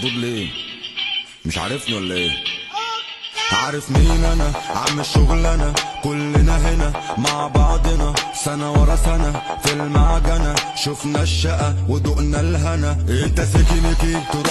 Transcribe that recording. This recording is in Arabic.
مخضوض ليه؟ مش عارفني ولا إيه؟ عارف مين أنا؟ عم الشغلانه كلنا هنا مع بعضنا سنة ورا سنة في المعجنة. شفنا الشقة ودقنا الهنا. انت سكنكي تروح